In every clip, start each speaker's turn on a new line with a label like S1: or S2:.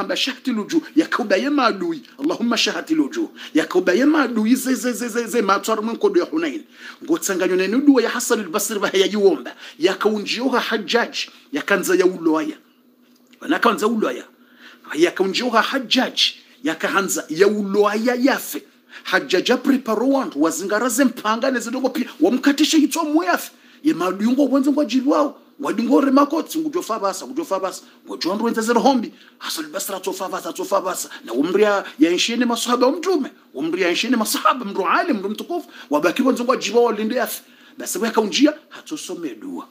S1: hamba shahti luju yakaubaye maadui allahumma shahati luju. Yakaubaye maadui ze ze ze ze ze matwar mun kodo ya hunain. Ngotsanganyo ne nudu ya hasan al-basri ba ya yuomba. Yakaunjioha hajjaj. Yakanza ya uloya wanakanza uloya yakaunjioha hajjaj. Yakahanza ya uloya yafe. Hajjaja preparo wantu wazingaraze mpanga nezidongo pia wamkatisha hitwa muyafe ye kwanza ngo jilwao wadingo re makotsi ngujofa basa ngujofa basa hombi. Hasal basra tofa basa tsofa basa na umriya ya nshini masahaba umtume mtume. Umria ya nshini masahaba mru alim mru mtukufu. Wabaki nzongwa jiba walinde yafe basi kwa kaunjia hatosome dua.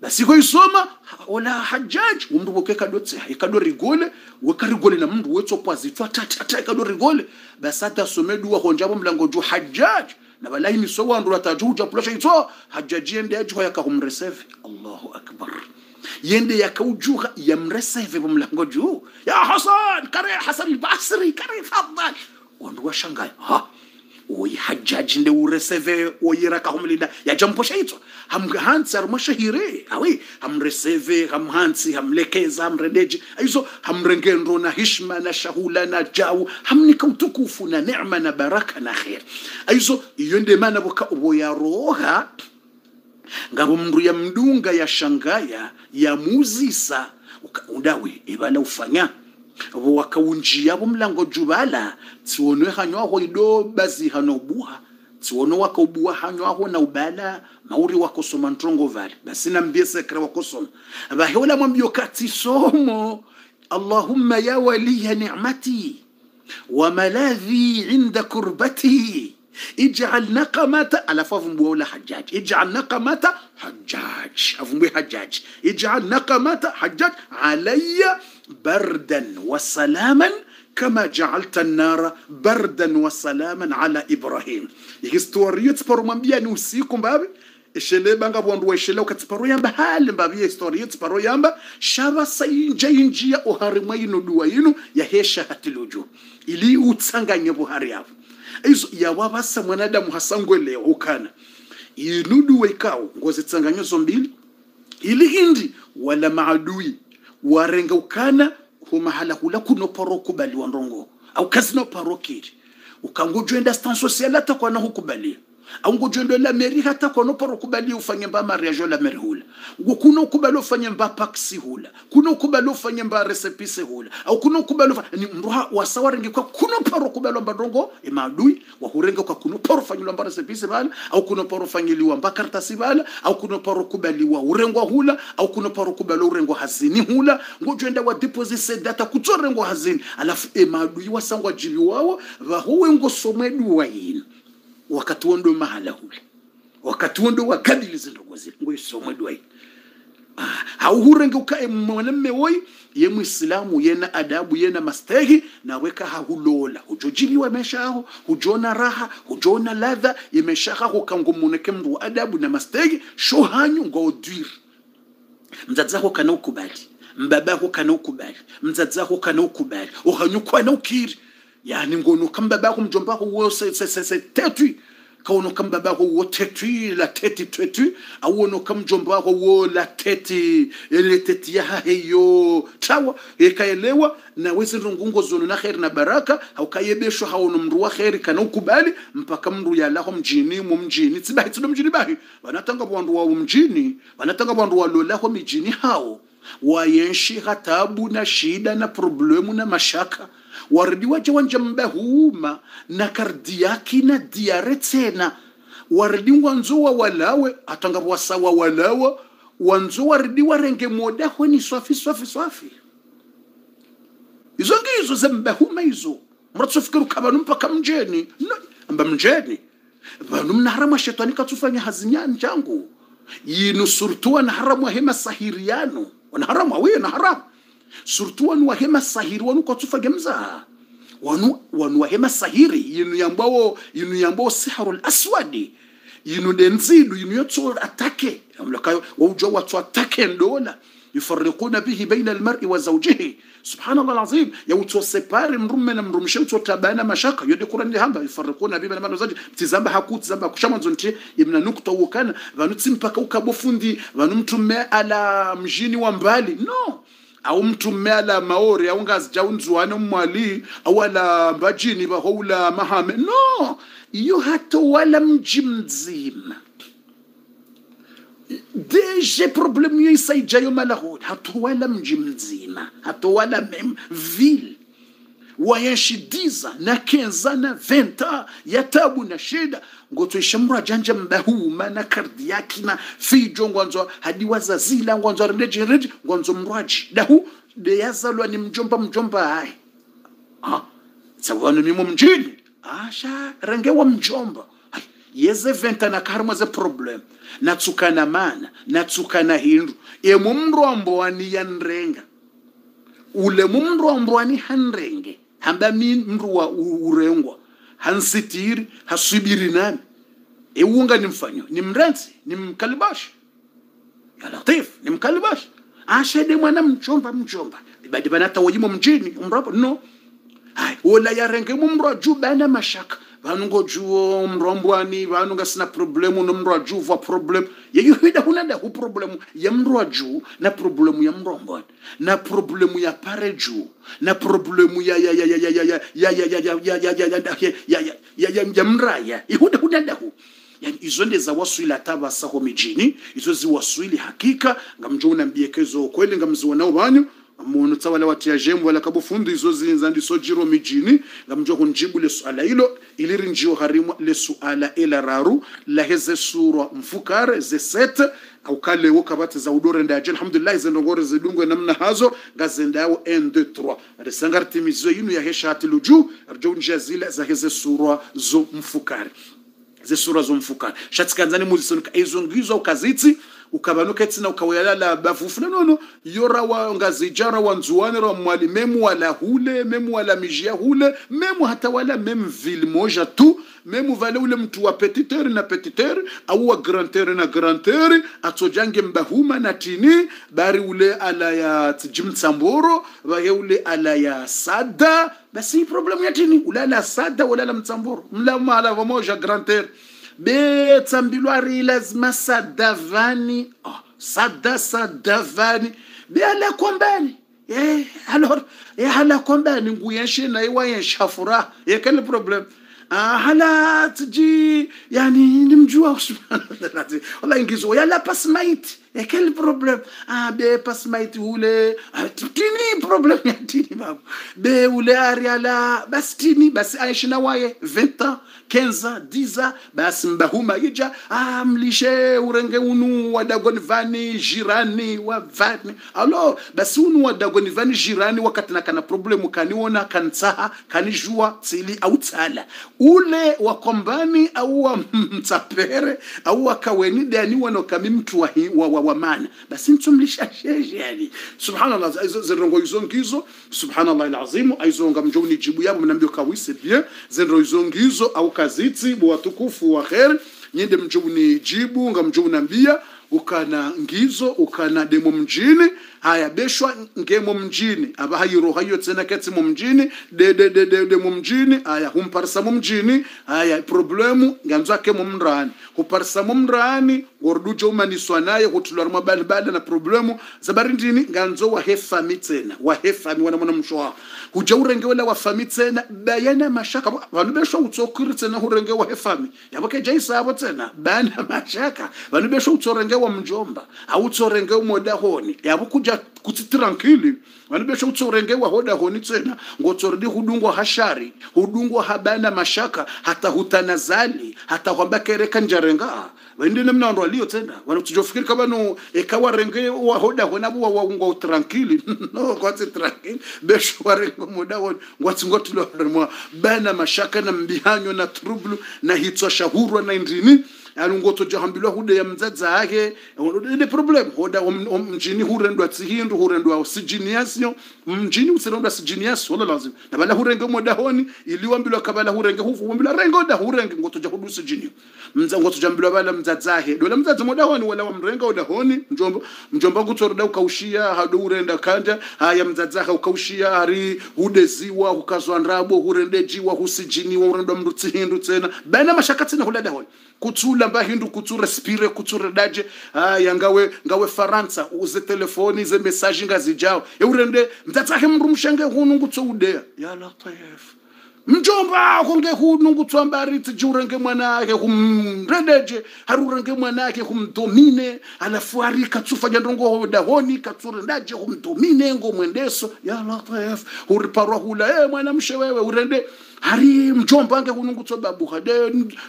S1: Basi kwa isoma ola hajaj. Umndu woke kadotse ikado rigole. Weka rigole na mndu wetso pwazi zitwa tata ikado rigole. Basi atasome dua honjabo mlango ju hajjaj na balaini sowa ndo atajuja pulasha itso hajajende ajo yakamreseve Allahu akbar yende yakaujuha yamreseve bumlango juu ya Hasan kare Hasan al-Basri kare fadhal wandua shangai ha oyi hajjaji nde ureseve oyiraka humlinda yajamposha ito hamhansi arumashahire. Awe hamreseve hamhansi hamlekeza hamredeje. Aizo hamrengenro na hishma na shahula na jau. Hamnika utukufu na nema na baraka na khair. Aizo iyo ndemana voyaroha ngabo mndu ya mdunga ya shangaya ya muzisa udawe ibala ufanya bo wakaunjia bo mlango jubala tsiono hanywaho ido bazi hano buha tsiono hanyo hanywaho na ubala mauri wakosoma ntrongo vale basi nambie sekra wakosoma vaheola mwambio kati somo allahumma ya waliya ni'mati wa maladhi inda kurbati. اجعل نقمة ألف أفهم بولا حجاج. اجعل نقمة حجاج. أفهم حجاج. اجعل نقمة حجاج علي بردا وسلاما كما جعلت النار بردا وسلاما على إبراهيم. يستوري تبر من بيان وسيكم بانغا بواندوا إشلي وكتبرو يامبا هال بابي يستوري تبرو يامبا شابا سينجي إنجي أهرمين ودوينو يهيشة هتلوجو إلي أتسانغا نيبو هاريابو izo yawavasa mwanadamu hasangwelewa ukana. Iludu waikao ikao ngozi zombili. Ili hindi wala maadui warenga ukana humahala hula kuno kubaliwa kubali wandongo au kazino paro kiri. Ukangujwenda stan social hata kwa na hukubalia au ngujwenda la meri hata kwa no kubali ufanye mba mariage la meri hula. Kuna ukubali ufanye mba paksi hula. Kuna ukubali ufanye mba resepise hula. Au kuna ukubali ufanye ni mruha wasawarengi kwa kuna paro kubali mba dongo imadui wa hurenga kwa kuna paro fanyilwa mba resepise bala au kuna paro fanyiliwa mba kartasi bala au kuno paro kubaliwa urengwa hula au kuna paro kubali urengwa hazini hula. Ngujwenda wa deposit se data kutorengwa hazini. Alafu imadui wasangwa jili wao vahuwe ngosomwe duwa yinu wakati wondo mahala hule wakati wondo wakadili zindogo zile ngoisomwe duwa yinu hauhurenge ukae mwanamme woi ye muislamu yena adabu yena mastehi naweka hahulola hujojiliwa meshaho hujona raha hujona ladha yemeshaha hukangumuneke mndu wa adabu na mastehi shohanyu ngaodwiri mzadzako kana ukubali mbabako kana ukubali mzadzako kana ukubali uhanyukwa na ukiri yani ngonoka mbabako mjombako wo se se se se kamba kaonoka mbabako wo tetu la teti tetwi auonoka mjomba wako wo la teti ele teti ya heyo. Tawa ekaelewa na wezi rungungo zono na khair na baraka. Haukayebesho haono mru wa khair kana ukubali mpaka mru ya yalaho mjini mu mjini. Tsiba tsiba mjini bahi. Wanatanga bwandu wa mjini wanatanga bwandu wa lolaho mijini hao. Wayenshi hatabu na shida na problemu na mashaka waridi waje wanja huuma na kardiaki na diare tena. Waridi wanzo wa walawe atanga wasawa walawa wanzo waridi warenge moda hweni swafi swafi swafi. Izo ngizo zembahuma izo. Mratsofikiru kabanu mpaka mjeni. Amba mjeni. Vanu mnaharamu shetani katufanya hazinyani changu yinu surtu wanaharamu hema sahiriano wanaharamu wiyo na surtu wanu wahema sahiri wanu katufage mzaha wanu wanu wahema sahiri yinu yambao yinu yambao siharu alaswadi yinu denzidu yinu yotso atake. Amlaka waujo watu atake ndola yufarriquna bihi baina almar'i wa zawjihi. Subhanallah alazim. Yauto separe mrume na mrumshe uto tabana mashaka. Yode qur'an hamba. Yufarriquna bihi baina zawji tizamba hakut zamba kushamanzo nti yemna nukta ukana vanu tsimpaka ukabofundi. Vanumtume ala mjini wa mbali. No awumthumela maori awungazijaunzwane umwali ala jini bahoula mahame. No! Iyo hatowala mji mzima. Deje problem yo isaijayo malaholi hatowala mji mzima. Hatowala mem ville wayashidiza na kenza na venta ya tabu na shida. Ngotweshamura janja mbahuma na kardi yaki na fijo ngwanzo hadi wazazila ngwanzo rendeje rendeje ngwanzo mraji dahu de yazalwa ni mjomba mjomba hai. Ah sababu mimo mjini asha rengewa mjomba. Yeze venta na karma ze problem. Natsukana mana natsukana hindu. Emu mrombo wani yanrenga ule mumrombo wani hanrenge hambamin mndu wa urengwa. Hansitiri haswibiri nami iwunga mrenzi ni mkalibashi. Ya latif nimkalibashi ashede mwana mchomba mchomba. Badi banata wajimo mjini umrapo no. Ai wala yarengemo mrwa juu bana mashaka vanungo juo mrombwani vanunga sina problemu no mro juu va problem yeyo hida hunada hu problemu ya mro juu na problemu ya mrombwani na problemu ya pare juu na problemu ya ya ya ya ya ya ya ya ya ya ya ya ya ya ya ya ya ya ya mraya ihuda hunada hu izo nde zawaswili atabasaho mijini izo ziwaswili hakika ngamjona mbiekezo kweli ngamziwanao banyu muntu tsawala watia jembo wala kabufundu izo zinza ndiso jiro mijini. Ngamjo kunjibu le suala hilo iliri njio harimu le suala ila raru la heze sura mfukare ze set au kale wokabate za udore ndaje alhamdulillah zendongore zidungwe namna hazo ngazendao 1 2 3 resangar timizo yinu ya hesha hatiluju arjo njia zile za heze sura zo mfukare. Ze sura zo mfukare. Shatsikanzani muzisonika izo ngizo ukazitsi ukabanuka tsina ukawelala bafufuna nono yora wa ngazijara wa nzuwane ra mwali memu wala hule memu wala mijia hule memu hata wala memu ville moja tu memu vale ule mtu wa petiteri na petiteri au wa granteri na granteri atsojange mbahuma na tini bari ule ala ya tjimtsamboro baye ule ala ya sada basi problemu ya tini ule ala sada ule ala mtsamboro mlama ala vamoja granteur betsambilwarila masadavani oh, sadasadavani bealakombani eh, alors ehalakombani nguyenshi naiwayenshafura yekele problem. Hala tiji yani nimjua wallahi ngizoya lapha eh quel problème? Ah be pasmait ule ah, tini problème ya tini babu be ule ari ala. Tini basi aishi na waye. 20 ans 15 ans 10 ans basi mbahuma ija ah mlishe urenge unu wadagoni vani jirani wa vani. Alo basi unu wadagoni vani jirani wakati na kana problemu kaniona kansaha kanijua tsili au tsala. Ule wa kombani au wa mtapere au wa kaweni dani wano kami mtu wa, wa, wamana basi mtu mlishasheje yani. Subhanallah zirongo izo ngizo subhanallah alazim aizonga mjoni jibu yabo mnambio kawisi bien. Zirongo izo ngizo au kaziti watukufu wa khair. Nyende mjoni jibu ngamjoni nambia ukana ngizo ukana demo mjini haya beshwa ngemo mjini. Aba hayiro hayo tsena ketsi mu mjini de de de de, de mu mjini haya humparsa mu mjini haya problemu nganzwa ke mu mrani. Huparsa mu mrani gordujo umaniswa naye hutulwa mwa bali bali na problemu. Zabari ndini nganzo wa hefami tsena wa hefami wana mwana mshwa huja urenge wala wa fami tsena bayana mashaka. Vanhu beshwa utsokiri tsena hurenge wa hefami mi ke jaisa abo tsena bana mashaka. Vanhu beshwa utsorenge wa mjomba. Au utsorenge umoda honi. Yabo kuja kuita kuti tirankili vanibesha hoda honi tsena. Ngotsoredi hudungwa hashari hudungwa habana mashaka hata hutanazali hata hwamba kereka njarenga. Vaindine mnawandu aliyo tsena. Vanakutijofukirika vanu ekawarenge wahodahona vuwa waungwa utirankili no kwatsi tirankili besha warenge mudawoni ngwatsingotilodamwa bana mashaka na mbihanyo na trublu na hitswa shahurwa na indini alungo to jahambilwa hude ya mzadza mdzadzake ine problem. Hoda mjini hurendwa tsihindu hurendwa sijini yasyo. Mjini usirendwa sijini yasyo hola lazima nabala hurenge modahoni iliwambilwa kabala hurenge hufu wambilwa rengo da hurenge ngoto jahudu sijini mza ngoto jambilwa bala mzadza mdzadzahe dola mdzadzi modahoni wala wamrenga odahoni mjomba mjomba gutorda ukaushia hado urenda kanda haya mzadza mdzadzaha ukaushia hari hudeziwa hukazwa ndabo hurende jiwa husijini wa urendwa mndu tsihindu tsena. Bana mashaka tsena hulada honi kutsula mbahindu kutsure spire kutsure daje. Aya ngawe ngawe faransa uze telefoni ze message ngazijao eurende mtatsake mndu mshenge hunu ngutso udea. Ya latif mjomba ako mbari ngutswambaritsi mwana mwanake kumredeje harurenge mwanake kumdomine alafu ari katsufa ndongo dahoni katsurendaje kumdomine ngo mwendeso. Ya latif uriparwa hula e mwana mshe wewe urende. Hari mjomba ange kunungutswa babu hade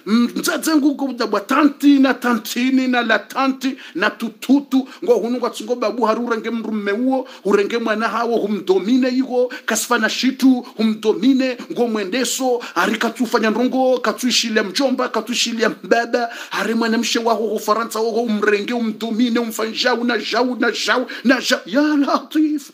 S1: mdzadze ngukudabwa tanti na tantini na la tanti na tututu ngo hunu tsingo babu hari urenge mndu uo urenge mwana hawo humdomine iko kasifana shitu humdomine ngo mwendeso ari katsufanya ndongo katuishilia mjomba katuishilia mbaba ari mwana mshe waho ufaransa waho umrenge umdomine umfanja una jau na jau na jau. Ya latif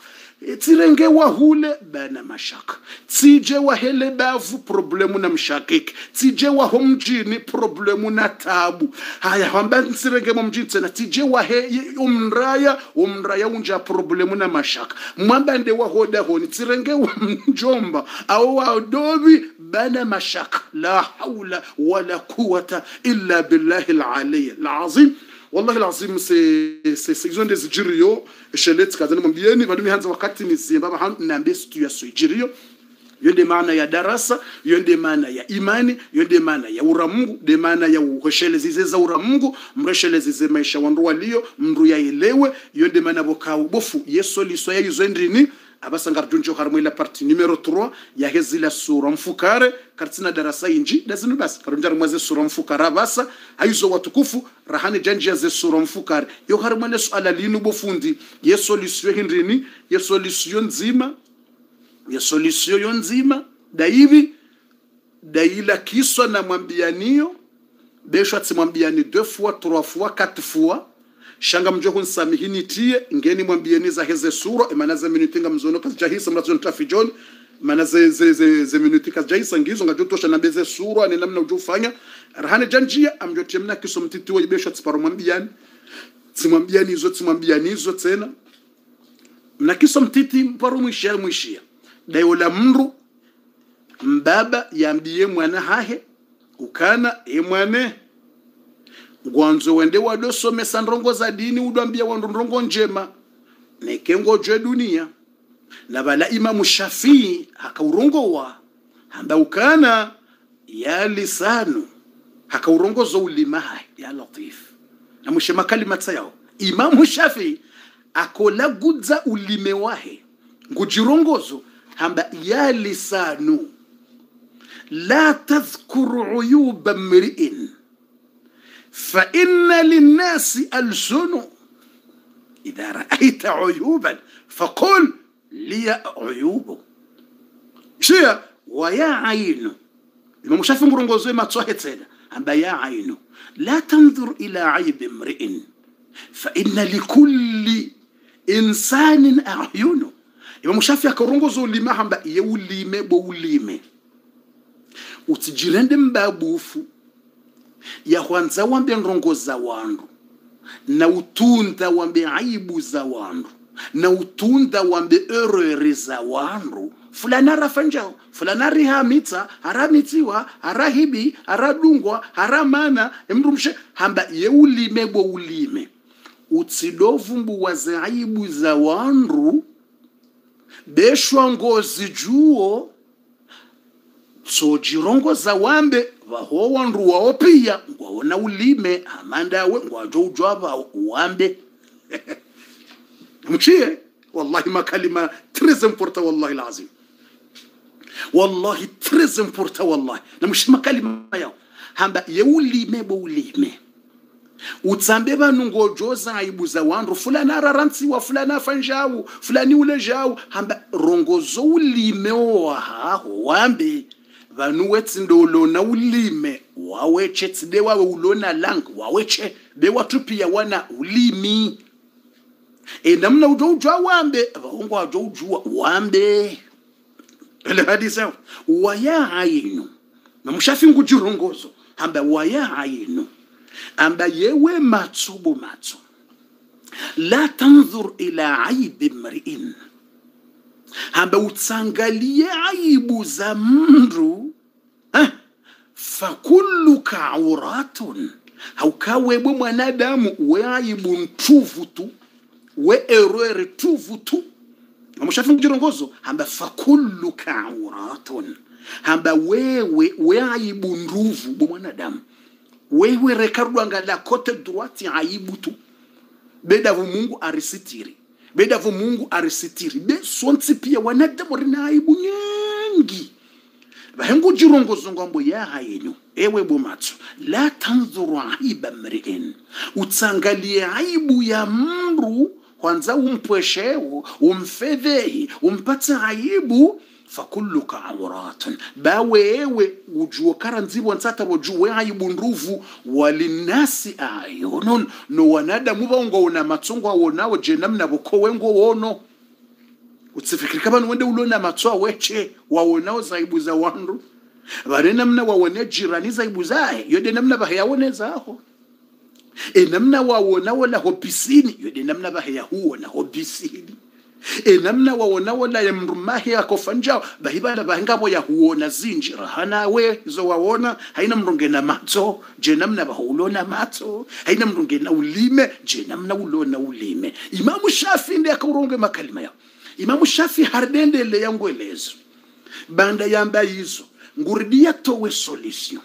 S1: tsirenge wahule bana mashaka. Tsije wahele bavu problemu na mshakiki. Tsije waho mjini problemu na tabu. Haya hamba tsirenge mo mjini tsena. Tsije wahe umraya umraya unja problemu na mashaka. Wa wahoda honi. Tsirenge wa mjomba au wadobi bana mashaka. La haula wala kuwata illa billahi alali alazim wallahi lazim se se se izo ndezi jiriyo shelet kazani mwambieni bado mihanza wakati mizimba hanu nambe situation jirio hiyo ndio maana ya darasa hiyo ndio maana ya imani hiyo ndio maana ya uramungu de maana ya uheshelezize za uramungu mreshelezize maisha wandu walio mndu yaelewe hiyo ndio maana bokawu bofu yeso liso ya izo ndini abasanga rjunjo harimo la parti numero 3 ya hezila sura mfukare kartina darasa inji lazima basi. Karunja mwaze sura mfukara basa aizo watukufu rahani janjia ze sura mfukare yo harimo le swala linu bofundi. Ye solution hindrini ye solution nzima ye solution yo nzima. Daivi daila kiswa na mwambianio besho atsimwambiani deux fois trois fois quatre fois shanga mjo tie ngeni mwambieni za heze sura imana za minuti nga mzono kazi jahisa mrazo ntafi joni mana ze ze ze ze minuti kazi jahisa ngizo nga jutosha na beze sura ni namna ujufanya rahane janjia amjo mna kiso mtiti wa ibesha tsiparo mwambiani tsimwambiani izo tsimwambiani izo tena na kiso mtiti mparo mwishia mwishia. Dayo mru mbaba yambie mwana hahe ukana e mwane ngwanzo wende wadosomesa ndongo za dini udwambia wandu ndongo njema. Nekengojwe dunia. Na bala imamu shafii hakaurongowa hamba ukana ya lisanu. Hakaurongozo ulimaha ya latif. Na mushema kalimata yao. Imamu shafii akolagudza ulime wahe. Ngujirongozo hamba ya lisanu. La tadhkuru uyuba mriin فإن للناس ألسن إذا رأيت عيوبا فقل لي عيوب. شيء ويا عين. إمام شافي مرنغوزي ما تصحي تسيدا أما يا عين. لا تنظر إلى عيب امرئ. فإن لكل إنسان أعين. إمام شافي أكرنغوزو لما هم بقى يوليمي بوليمي utijirende mbabufu yahwanza wambe ndongo za wandu na utunda wambe aibu za wandu na utunda wambe erere za wandu. Fulani arafanjao fulani rihamitsa haramitsiwa harahibi haradungwa haramana emrumshe hamba yeulime bo ulime. Utsidovumbuwa za aibu za wandu beshwa ngozi juo tsojirongo za wambe vaho wandu wao pia ngwaona ulime amandawe ngwajo ujwava uambe. Mchie wallahi makalima très important wallahi lazim. Wallahi très important wallahi. Na mshi makalima yao. Hamba ye ulime bo ulime. Utsambe vanhu ngojoza aibu za wandu. Fulani ararantsiwa fulani afanjawu fulani ulejawu. Hamba rongozo ulime wahaho wambe vanhu wetsindolona ulime waweche tside wawe ulona lang waweche be watu pia wana ulimi. E namna ujo wambe vaongo ajo wambe ele hadisa waya hayinu namushafingu mshafi ngujirongozo hamba waya hayinu amba yewe matsubo matsu. La tanzur ila aibi mriin. Hamba utsangalie aibu za mndu? Fakulluka auratun. Haukawebwe mwanadamu we aibu ntuvu tu we erwere tuvu tu. Amushafi mjirongozo hamba fakulluka auratun. Hamba wewe we aibu nduvu bwe mwanadamu. Wewe rekarudwangala kote droite aibu tu. Bedavu mungu arisitiri. Bedavu mungu arisitiri. Be sonsi pia wanadamu rina aibu nyingi vahengu jirongozo ya hainu. Ewe bomatso la tanzuru aiba mriin utsangalie aibu ya mru kwanza umpweshewo umfedhehi umpatse aibu fakulluka auratun bawewe ujuo kara nzibo nsata wojuwe aibu nruvu walinasi ayunun. No wanadamu vaungoona matsongo awonawo je namna vokowengo wono utsifikirika kama wende ulona matso weche waona zaibu za wandu. Vane namna waone jirani zaibu zahe yode namna vaheyawonezaho e namna waona wala hopisini yode namna vaheyahuona hopisini. E namna wawonawo la mrumahe akofanjao bahibana ya huona zinjira. Hanawe zo waona haina mrungena matso je namna vahuulona matso? Haina mrungena ulime je namna ulona ulime? Imamu shafi ndi akurunge makalima yao imamu shafi hardendele yangwelezo banda yamba izo nguridia towe solution.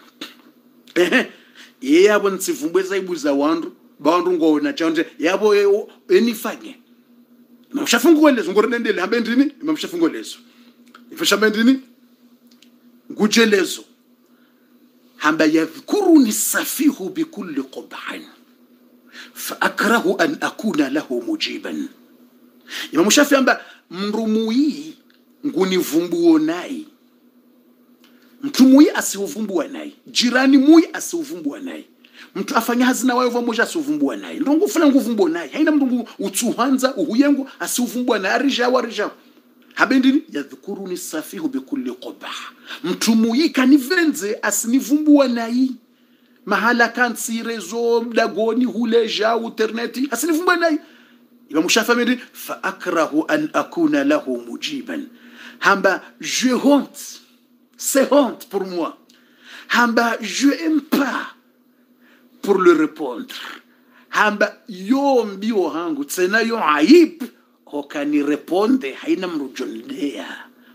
S1: Ehe ye yabo ntsivumbwe zaibuza wandu bandu ngona chanje yabo enifanye. Imamu shafi ngwelezo nguridendele hambe ndini? Imamu shafi ngwelezo ifashambe ndini? Ngujelezo. Hamba yadhkuruni safihu bikulli qubhan faakrahu an akuna lahu mujiban. Imamu shafi amba mrumuyi ngunivumbuo naye mtu muyi asiuvumbua naye jirani muyi asiuvumbua naye mtu afanya hazina wayo vamoja asiuvumbua naye ndongo funa nguvumbua naye haina mndungu utsuhanza uhuyengu asiuvumbua naye arijawo arijawo habendini yadhukuruni safihu bikulli qubah mtu muyi kanivenze asinivumbua naye mahala kansirezo mdagoni huleja uterneti asinivumbua naye imamu shafi amedi fa akrahu an akuna lahu mujiban hamba je honte c'est honte pour moi hamba je aime pas pour le répondre hamba yo mbio hangu tsena yo aib hokanireponde haina mrujonidea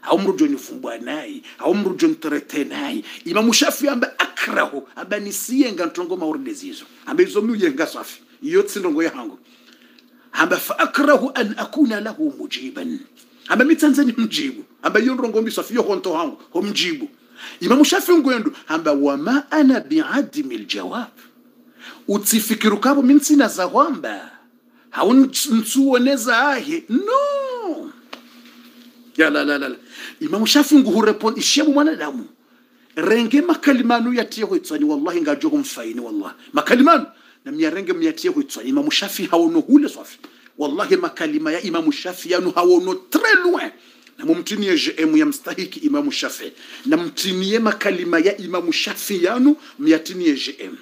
S1: au mrujonivumbwa naye au mrujoniterete naye imamu shafi amba akrahu amba nisiyenga ntongo mauridezizo amba izo miuyenga safi iyo tsindongo yahangu hamba faakrahu an akuna lahu mujiban. Hamba mitsanzeni mjibu. Hamba iyo ndrongombiso fiyo honto hangu homjibu imamu shafi ngwendu hamba wama ana biadimi ljawab utsifikiru kabo mintsina za hwamba. Haunsuoneza ahe no! Ya la la la imamu shafi nguhurepon ishemu mwanadamu. Renge makalimanu yatie itwani wallahi ngajo mfaini wallahi. Makalimanu na miarenge miatie huitswa imamu shafi haono hule swafi wallahi makalima ya imamu shafi yanu haono tre loin. Na mumtinie jemu ya mstahiki imamu shafi. Na mtinie makalima ya imamu shafi yanu myatinie jemu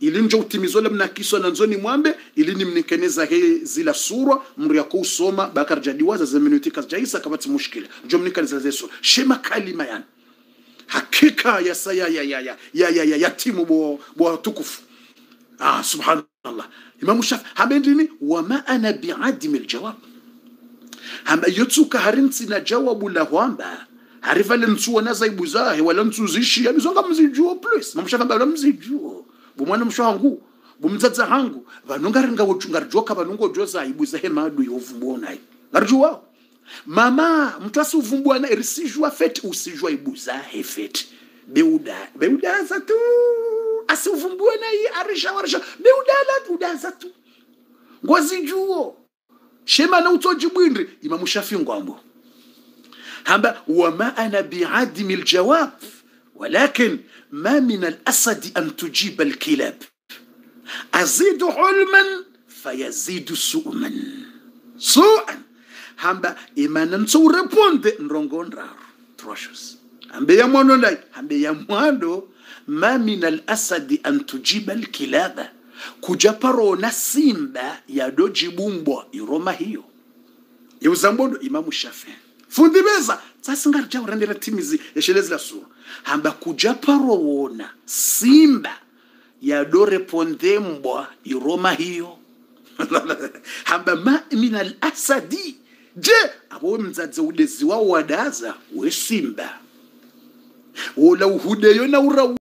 S1: ili njo utimizole mnakiswa na nzoni mwambe ili ni mnikeneza he zila sura mriako usoma bakar jadiwaza zeminutika jaisa kapati mushkila. Njo mnikeneza zile sura. Shema kalima yani hakika ya saya ya ya ya ya ya, ya, ya timu bo, bo tukufu. Ah, subhanallah. Imam Shafi ameenda nini? Wa biadi miljawab. Hama aljawab, hamayotsuka harintsina jawabu la huamba. Harifa harivale ntsuwa na zaibu zahe wala ya mizonga mzijuo plus Imam Shafi ambaye mzijuo bumwana mshu hangu, bumzadza hangu vanongaringa ngarijoka vanongojo zaibu zahe madu yovumbwa nayo ngarijuwao mama mtu asiuvumbwa na irisijwa feti usijwa ibu zahe feti beuda beuda za tuu. Asiuvumbue naye arisha arisha beudala udaza tu ngozijuo shema na utoji bwindri imamu shafi ngwambo hamba wama ana biadimi ljawab ولكن ما من الأسد أن تجيب الكلاب أزيد علما فيزيد سؤما سوءا hamba imana ntso ureponde nrongo nraru troshus hambe ya mwano ndai hambe ya mwando ma min alasadi an tujiba alkilaba. Kuja parona simba yadojibumbwa iroma hiyo. Yeuzambondo imamu shafi. Fundi beza tsasingarja urandira timizi yeshelezila sura. Hamba kuja paro wona simba yadorepondembwa ponde mbwa iroma hiyo. Hamba ma min al asadi je abo mzadze udezi wao wadaza we simba? Wola uhudeyo na ura